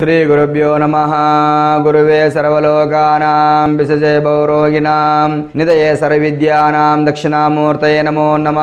శ్రీగురుభ్యో నమ గురువే సర్వలోకానాం విసజే భౌరోగిణాం నిదయే సర్వవిద్యానాం దక్షిణామూర్తయే నమో నమ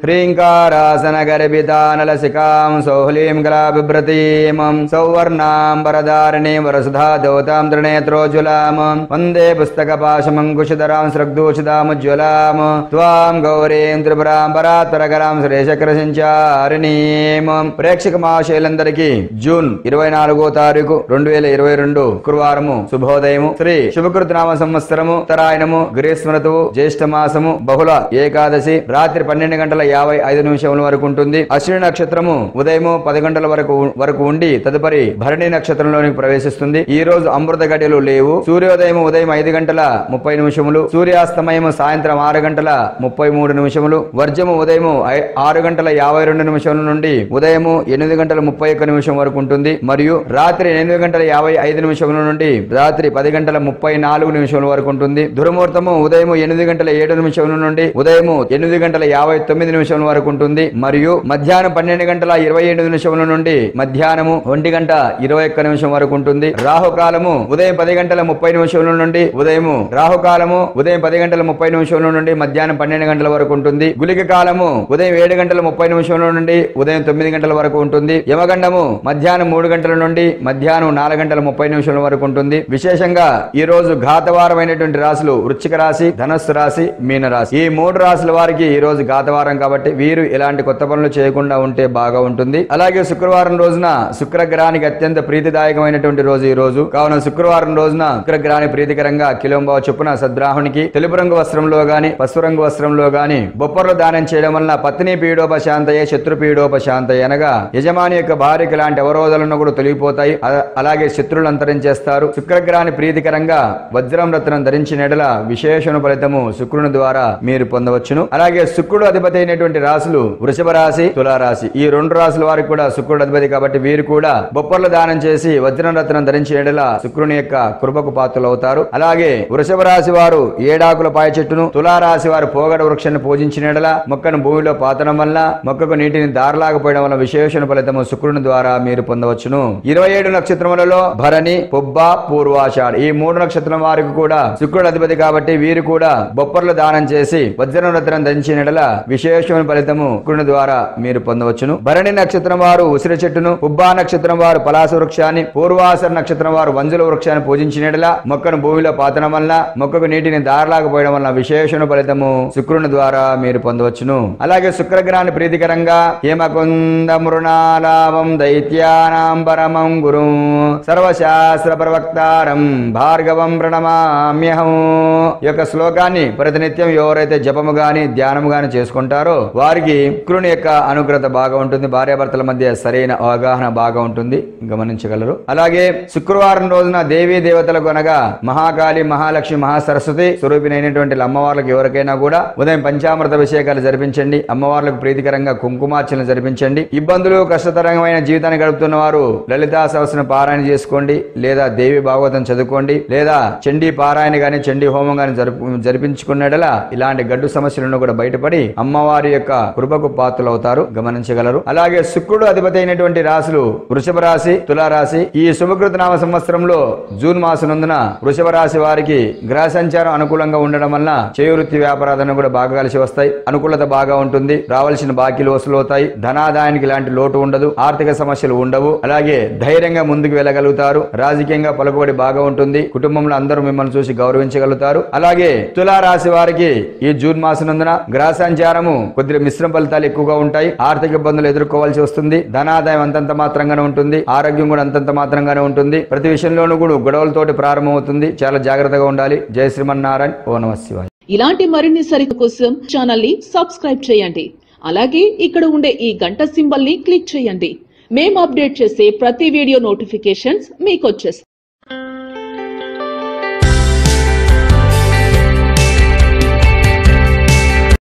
హ్రీంకారాసన గర్భితానలసికాం సౌహ్లీం గలాబిభ్రతీమం సౌవర్ణాం వరదారిణీం వరసుధా దౌతాం త్రినేత్రోజ్వలాం వందే పుస్తకపాశమంకుశధరాం స్రగ్దూషితాముజ్వలాం త్వాం గౌరీం త్రిపురాం పరాత్పరకరాం శ్రేషకరసించారిణీం ప్రేక్షక మహాశైలందరికీ జూన్ ఇరవై నాలుగో తారీఖు రెండు వేల ఇరవై రెండు శుక్రవారము. శుభోదయము. శ్రీ శుభకృత నామ సంవత్సరము ఉత్తరాయణము గ్రీష్మరతువు జ్యేష్ఠ మాసము బహుళ ఏకాదశి రాత్రి పన్నెండు గంటల యాభై ఐదు నిమిషముల వరకు ఉంటుంది. అశ్విని నక్షత్రము ఉదయము పది గంటల వరకు వరకు ఉండి తదుపరి భరణి నక్షత్రంలోనికి ప్రవేశిస్తుంది. ఈ రోజు అమృత గడియలు లేవు. సూర్యోదయం ఉదయం ఐదు గంటల ముప్పై నిమిషములు సూర్యాస్తమయము సాయంత్రం ఆరు గంటల ముప్పై మూడు నిమిషములు వర్జము ఉదయము ఆరు గంటల యాభై రెండు నిమిషముల నుండి ఉదయము ఎనిమిది గంటల ముప్పై ఒక్క నిమిషం వరకు ఉంటుంది. మరియు రాత్రి ఎనిమిది గంటల యాభై ఐదు నిమిషముల నుండి రాత్రి పది గంటల ముప్పై నాలుగు నిమిషముల వరకు ఉంటుంది. దుర్ముహూర్తము ఉదయం ఎనిమిది గంటల ఏడు నిమిషముల నుండి ఉదయం ఎనిమిది గంటల యాభై తొమ్మిది నిమిషముల వరకు ఉంటుంది. మరియు మధ్యాహ్నం పన్నెండు గంటల ఇరవై ఎనిమిది నిమిషముల నుండి మధ్యాహ్నము ఒంటి గంట ఇరవై ఒక్క నిమిషం వరకు ఉంటుంది. రాహుకాలము ఉదయం పది గంటల ముప్పై నిమిషముల నుండి ఉదయం రాహుకాలము ఉదయం పది గంటల ముప్పై నిమిషముల నుండి మధ్యాహ్నం పన్నెండు గంటల వరకు ఉంటుంది. గులిక కాలము ఉదయం ఏడు గంటల ముప్పై నిమిషముల నుండి ఉదయం తొమ్మిది గంటల వరకు ఉంటుంది. యమగండము మధ్యాహ్నం మూడు గంటల నుండి మధ్యాహ్నం నాలుగు గంటల ముప్పై నిమిషాల వరకు ఉంటుంది. విశేషంగా ఈ రోజు ఘాతవారమైనటువంటి రాశులు వృశ్చిక రాశి ధనస్సు రాశి మీన రాశి. ఈ మూడు రాశుల వారికి ఈ రోజు ఘాతవారం కాబట్టి వీరు ఇలాంటి కొత్త పనులు చేయకుండా ఉంటే బాగా ఉంటుంది. అలాగే శుక్రవారం రోజున శుక్రగ్రహానికి అత్యంత ప్రీతిదాయకమైనటువంటి రోజు ఈ రోజు. కావున శుక్రవారం రోజున శుక్రగ్రహాన్ని ప్రీతికరంగా కిలోంబావ చొప్పున సద్రాహునికి తెలుపు రంగు వస్త్రంలో గాని పసుపు రంగు వస్త్రంలో గాని బొప్పర్లు దానం చేయడం వలన పత్ని పీడోపశాంతయే శత్రు పీడోపశాంతయ అనగా యజమాని యొక్క భార్యకి లాంటి అవరోధాలను కూడా తొలగిపోతాయి. అలాగే శత్రువులు అంతరించేస్తారు. శుక్రగ్రహాన్ని ప్రీతికరంగా వజ్రం రత్నం ధరించిన ఎడల విశేషణ ఫలితము శుక్రుని ద్వారా మీరు పొందవచ్చును. అలాగే శుక్రుడు అధిపతి అయినటువంటి రాశులు వృషభ రాశి తులారాశి. ఈ రెండు రాశుల వారికి కూడా శుక్రుడు అధిపతి కాబట్టి వీరు కూడా బొప్పర్లు దానం చేసి వజ్రం రత్నం ధరించిన ఎడల శుక్రుని యొక్క కృపకు పాత్రలు అవుతారు అలాగే వృషభ రాశి వారు ఏడాకుల పాయ చెట్టును తులారాశి వారు పోగడ వృక్షాన్ని పూజించిన ఎడల మొక్కను భూమిలో పాతడం వల్ల మొక్కకు నీటిని దారలాగపోయడం వల్ల విశేషణ ఫలితము శుక్రుని ద్వారా మీరు పొందవచ్చును. ఇరవై ఏడు నక్షత్రములలో భరణి పుబ్బ పూర్వాషాఢ. ఈ మూడు నక్షత్రం వారికి కూడా శుక్రుడు అధిపతి కాబట్టి వీరు కూడా బొప్పర్లు దానం చేసి వజ్రం రత్నం ధరించిన విశేషమైన ఫలితము శుక్రుని ద్వారా మీరు పొందవచ్చును. భరణి నక్షత్రం వారు ఉసిరి చెట్టును పుబ్బా నక్షత్రం వారు పలాస వృక్షాన్ని పూర్వాసర నక్షత్రం వారు వంజుల వృక్షాన్ని పూజించినడల మొక్కను భూమిలో పాతడం వలన మొక్కకు నీటిని దారలాకపోయడం వలన విశేషణ ఫలితము శుక్రుని ద్వారా మీరు పొందవచ్చును. అలాగే శుక్రగ్రహాన్ని ప్రీతికరంగా హేమకుంద మృణాలాభం దైత్యానాంబ పరమం గురు. సర్వశాస్త్ర ప్రవక్తారం భార్గవం ప్రణమామ్యహం. యొక్క శ్లోకాన్ని ప్రతినిత్యం ఎవరైతే జపము గాని ధ్యానము గాని చేసుకుంటారో వారికి శుక్రుని యొక్క అనుగ్రత బాగా ఉంటుంది. భార్యాభర్తల మధ్య సరైన అవగాహన బాగా ఉంటుంది. గమనించగలరు. అలాగే శుక్రవారం రోజున దేవీ దేవతలకు అనగా మహాకాళి మహాలక్ష్మి మహాసరస్వతి స్వరూపినైనటువంటి అమ్మవార్లకు ఎవరికైనా కూడా ఉదయం పంచామృత అభిషేకాలు జరిపించండి. అమ్మవార్లకు ప్రీతికరంగా కుంకుమార్చన జరిపించండి. ఇబ్బందులు కష్టతరమైన జీవితాన్ని గడుపుతున్న వారు లలితా సహస్రం పారాయణ చేసుకోండి లేదా దేవి భాగవతం చదువుకోండి లేదా చండీ పారాయణ గాని చండీ హోమం గాని జరుపు జరిపించుకున్నడలా ఇలాంటి గడ్డు సమస్యలను కూడా బయటపడి అమ్మవారి యొక్క కృపకు పాత్రలు అవుతారు గమనించగలరు. అలాగే శుక్రుడు అధిపతి అయినటువంటి రాశులు వృషభ రాశి తులారాశి ఈ శుభకృత నామ సంవత్సరంలో జూన్ మాసనందున వృషభ రాశి వారికి గ్రహ సంచారం అనుకూలంగా ఉండడం వల్ల చేవృత్తి వ్యాపారాలను కూడా బాగా కలిసి వస్తాయి. అనుకూలత బాగా ఉంటుంది రావాల్సిన బాకీలు వసూలు అవుతాయి ధనాదాయానికి ఇలాంటి లోటు ఉండదు ఆర్థిక సమస్యలు ఉండవు. అలాగే ధైర్యంగా ముందుకు వెళ్ళగలుగుతారు. రాజకీయంగా పలుకుబడి బాగా ఉంటుంది. కుటుంబంలో అందరూ మిమ్మల్ని చూసి గౌరవించగలుగుతారు. అలాగే తులా రాశి వారికి ఈ జూన్ మాసనందున గ్రహ సంచారము కొద్దిగా మిశ్రమ ఫలితాలు ఎక్కువగా ఉంటాయి. ఆర్థిక ఇబ్బందులు ఎదుర్కోవాల్సి వస్తుంది. ధనాదాయం అంతంత మాత్రంగానే ఉంటుంది. ఆరోగ్యం కూడా అంతంత మాత్రంగానే ఉంటుంది. ప్రతి విషయంలోనూ కూడా గొడవలతోటి ప్రారంభమవుతుంది. చాలా జాగ్రత్తగా ఉండాలి. జయ శ్రీమన్నారాయణ. ఓ నమ శివాయ. ఇలాంటి మరిన్ని సరికు కోసం ఛానల్ని సబ్స్క్రైబ్ చేయండి. అలాగే ఇక్కడ ఉండే ఈ గంట సింబల్ని క్లిక్ చేయండి. మేము అప్డేట్ చేసే ప్రతి వీడియో నోటిఫికేషన్స్ మీకు వచ్చేస్తాయి